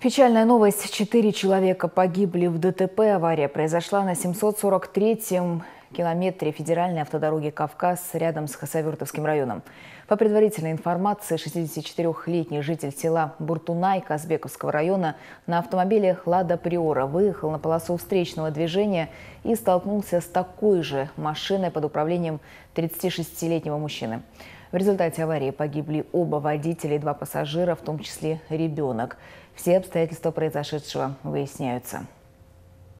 Печальная новость. Четыре человека погибли в ДТП. Авария произошла на 743-м километре федеральной автодороги «Кавказ» рядом с Хасавюртовским районом. По предварительной информации, 64-летний житель села Буртунай Казбековского района на автомобиле «Лада Приора» выехал на полосу встречного движения и столкнулся с такой же машиной под управлением 36-летнего мужчины. В результате аварии погибли оба водителя и два пассажира, в том числе ребенок. Все обстоятельства произошедшего выясняются.